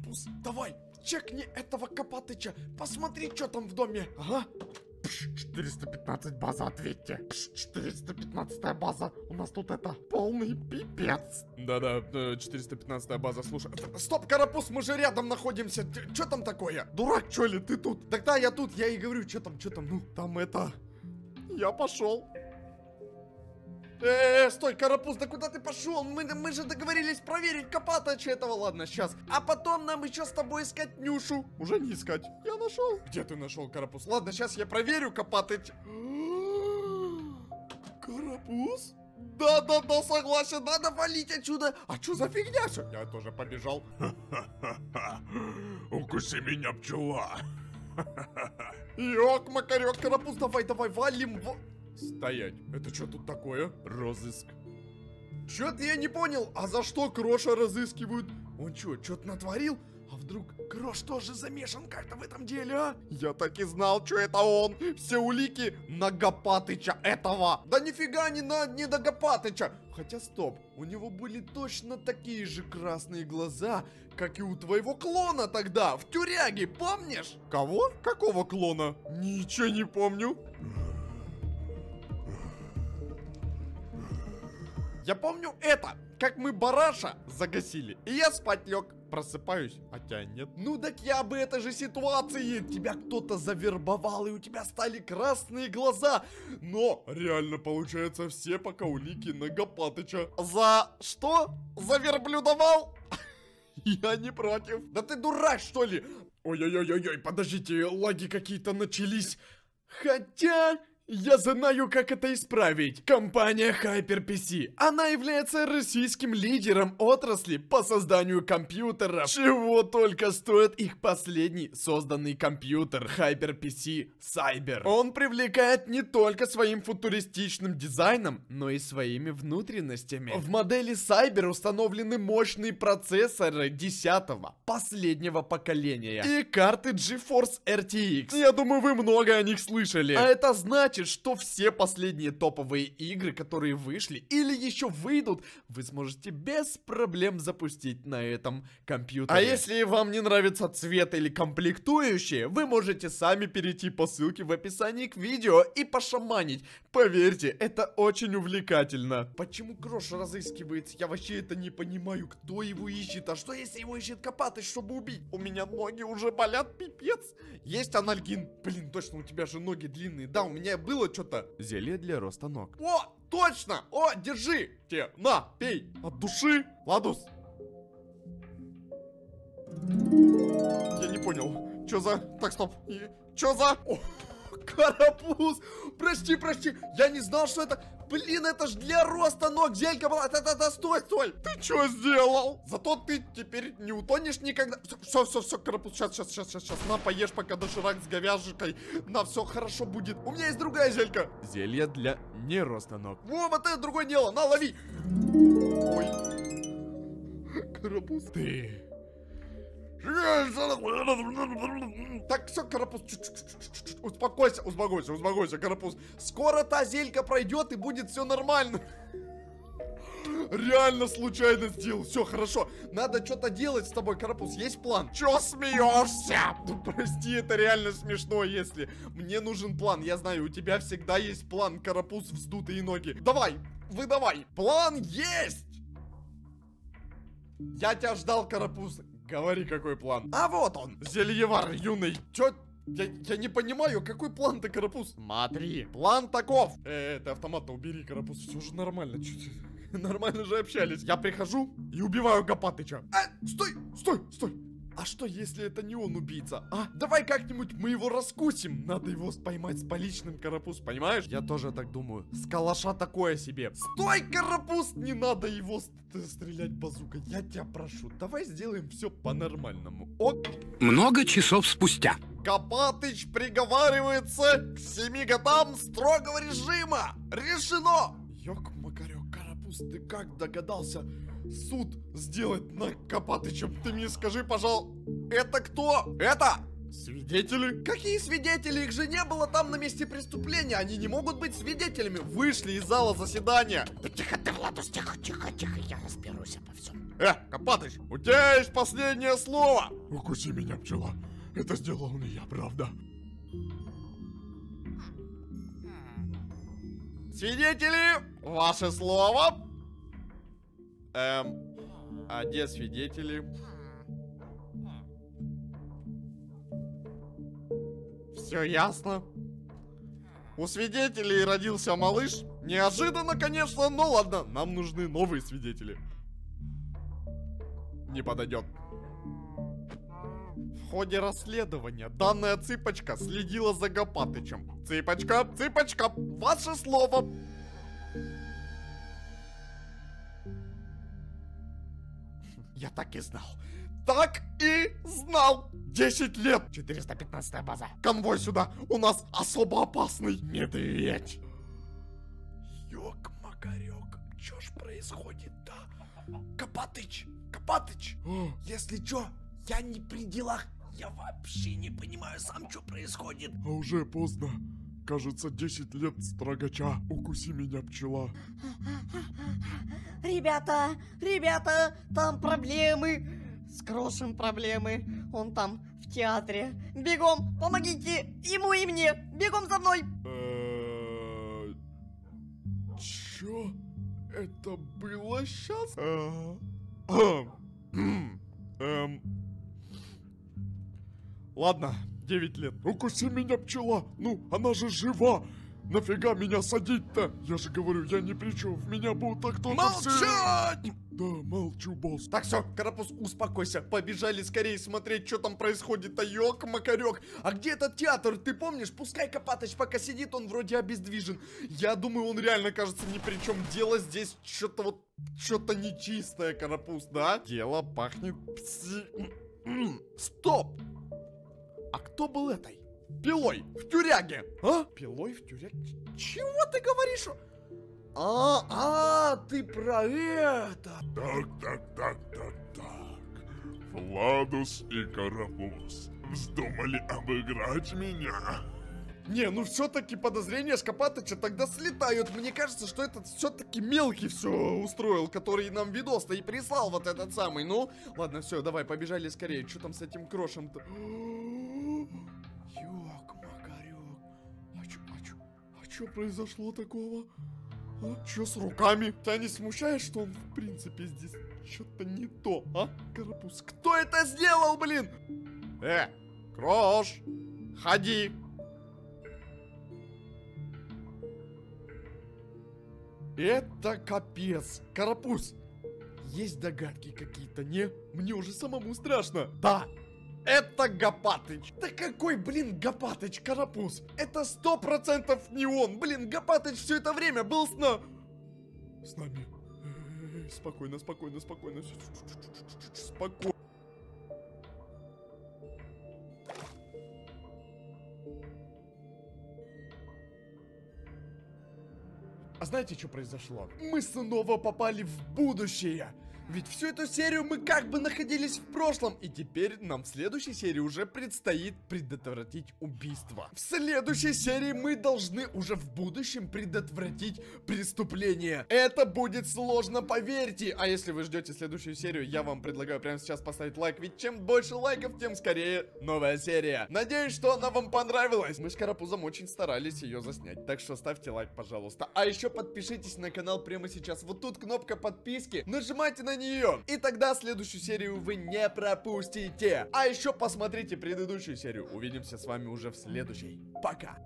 Карапуз, давай, чекни этого Копатыча. Посмотри, что там в доме. Ага. Пш, 415 база, ответьте. Пш, 415 база. У нас тут это полный пипец. Да-да, э, 415 база, слушай. Э, Стоп, Карапуз, мы же рядом находимся. Что там такое? Дурак, чё ли ты тут? Тогда я тут, я и говорю, что там, что там, ну. Там это... Я пошел. Э, стой, Карапуз, да куда ты пошел? Мы, мы же договорились проверить Копатыча этого, ладно, сейчас. А потом нам еще с тобой искать Нюшу. Уже не искать. Я нашел. Где ты нашел Карапуз? Ладно, сейчас я проверю Копатыч. Карапуз? Да-да-да, согласен, надо валить отсюда. А что за фигня? Я тоже побежал. Укуси меня, пчела. Ёк, Макарек, Карапуз, давай, давай, валим. Стоять, это что тут такое? Розыск. Чё-то я не понял, а за что Кроша разыскивают? Он чё, что-то натворил? А вдруг Крош тоже замешан как-то в этом деле, а? Я так и знал, что это он. Все улики на Гопатыча этого. Да нифига не на не Гопатыча. Хотя стоп, у него были точно такие же красные глаза, как и у твоего клона тогда, в тюряге, помнишь? Кого? Какого клона? Ничего не помню. Я помню это, как мы бараша загасили, и я спать лег. Просыпаюсь, а тебя нет. Ну так я бы этой же ситуации. Тебя кто-то завербовал, и у тебя стали красные глаза. Но реально получается все пока улики на Гопатыча. За что? Заверблюдовал? Я не против. Да ты дурак, что ли? Ой-ой-ой-ой, подождите, лаги какие-то начались. Хотя... Я знаю, как это исправить. Компания HyperPC. Она является российским лидером отрасли по созданию компьютеров. Чего только стоит их последний созданный компьютер HyperPC Cyber. Он привлекает не только своим футуристичным дизайном, но и своими внутренностями. В модели Cyber установлены мощные процессоры 10 последнего поколения и карты GeForce RTX. Я думаю, вы много о них слышали. А это значит, что все последние топовые игры, которые вышли или еще выйдут, вы сможете без проблем запустить на этом компьютере. А если вам не нравится цвет или комплектующие, вы можете сами перейти по ссылке в описании к видео и пошаманить. Поверьте, это очень увлекательно. Почему Крош разыскивается? Я вообще это не понимаю, кто его ищет. А что если его ищет Копатыч, чтобы убить? У меня ноги уже болят, пипец. Есть анальгин. Блин, точно, у тебя же ноги длинные. Да, у меня было что-то. Зелье для роста ног. О, точно! О, держи! Те, на, пей! От души! Ладус! Я не понял. Чё за... Так, стоп. Чё за... О, карапуз! Прости, прости! Я не знал, что это... Блин, это ж для роста ног зелька была. Да-да-да, стой, стой! Ты чё сделал? Зато ты теперь не утонешь никогда. Все, все, все, карапуз, сейчас, сейчас, сейчас, сейчас, сейчас. На, поешь пока доширак с говяжикой. На, все хорошо будет. У меня есть другая зелька. Зелье для не роста ног. Во, вот это другое дело, на, лови! Ой. Карапуз. Ты. Так, все, Карапуз, успокойся, успокойся, успокойся, Карапуз. Скоро та зелька пройдет и будет все нормально. Реально случайно сделал. Все, хорошо. Надо что-то делать с тобой, Карапуз. Есть план? Че смеешься? Ну, прости, это реально смешно, если... Мне нужен план. Я знаю, у тебя всегда есть план, Карапуз, вздутые ноги. Давай, выдавай. План есть! Я тебя ждал, Карапуз. Говори, какой план. А вот он, Зельевар юный. Чё? Я, я не понимаю, какой план ты, Карапуз? Смотри, план таков. Э, ты автомат убери, Карапуз, все же нормально. Чё Нормально же общались. Я прихожу и убиваю Гопатыча. Э, стой, стой, стой. А что, если это не он убийца? А, давай как-нибудь мы его раскусим. Надо его поймать с поличным, Карапуз, понимаешь? Я тоже так думаю. С калаша такое себе. Стой, Карапуз! Не надо его ст- стрелять базукой. Я тебя прошу, давай сделаем все по-нормальному. Ок. Много часов спустя. Копатыч приговаривается к семи годам строгого режима. Решено! Ёк, Макарёк, Карапуз, ты как догадался суд сделать над Копатычем? Ты мне скажи, пожалуйста, это кто? Это Свидетели? Какие свидетели? Их же не было там на месте преступления. Они не могут быть свидетелями. Вышли из зала заседания. Да тихо ты, Владус, тихо, тихо, тихо, я разберусь обо всем. Э, Копатыч, у тебя есть последнее слово. Укуси меня, пчела. Это сделал не я, правда? Свидетели, ваше слово. Эм, а где свидетели? Все ясно. У свидетелей родился малыш. Неожиданно, конечно, но ладно, нам нужны новые свидетели. Не подойдет. В ходе расследования данная цыпочка следила за Гопатычем. Цыпочка, цыпочка, ваше слово. Я так и знал. Так и знал. 10 лет. 415 база. Конвой сюда. У нас особо опасный. Медведь. Ёк, Макарёк, чё ж происходит-то? Копатыч, Копатыч, если чё, я не при делах. Я вообще не понимаю сам, что происходит. А уже поздно. Кажется, 10 лет строгача. Укуси меня, пчела. Ребята, ребята, там проблемы. С Крошем проблемы. Он там в театре. Бегом, помогите ему и мне. Бегом за мной. Э, Чё это было сейчас? Эм... Ладно, 9 лет. Укуси меня, пчела! Ну, она же жива! Нафига меня садить-то? Я же говорю, я ни при чем. В меня будто кто-то Молчать! Да, молчу, босс. Так, все, Карапуз, успокойся. Побежали скорее смотреть, что там происходит. А ёк, макарек. А где этот театр? Ты помнишь? Пускай Копатыч пока сидит, он вроде обездвижен. Я думаю, он реально кажется ни при чем. Дело здесь что-то вот, что-то нечистое, Карапуз, да? Дело пахнет пси... Стоп! А кто был этой? Пилой в тюряге, а? Пилой в тюряге? Чего ты говоришь? А, а, ты про это. Так, так, так, так, так. Владус и Карапуз вздумали обыграть меня. Не, ну все-таки подозрения Шкопатыча тогда слетают. Мне кажется, что этот все-таки мелкий все устроил, который нам видос-то и прислал вот этот самый. Ну, ладно, все, давай, побежали скорее. Что там с этим крошем-то? Ёк-макарёк. А чё, а чё, а чё произошло такого? А чё с руками? Тебя не смущает, что он в принципе здесь что-то не то, а? Карапуз, кто это сделал, блин? Э, Крош, ходи. Это капец. Карапуз, есть догадки какие-то, не? Мне уже самому страшно. Да, это Гапатыч. Да какой, блин, Гапатыч, Карапуз? Это сто процентов не он. Блин, Гапатыч все это время был с на... С нами. Спокойно, спокойно, спокойно. Спокойно. А знаете, что произошло? Мы снова попали в будущее. Ведь всю эту серию мы как бы находились в прошлом, и теперь нам в следующей серии уже предстоит предотвратить убийство. В следующей серии мы должны уже в будущем предотвратить преступление. Это будет сложно, поверьте. А если вы ждете следующую серию, я вам предлагаю прямо сейчас поставить лайк, ведь чем больше лайков, тем скорее новая серия. Надеюсь, что она вам понравилась. Мы с Карапузом очень старались ее заснять, так что ставьте лайк, пожалуйста. А еще подпишитесь на канал прямо сейчас. Вот тут кнопка подписки. Нажимайте на нее. И тогда следующую серию вы не пропустите. А еще посмотрите предыдущую серию. Увидимся с вами уже в следующей. Пока.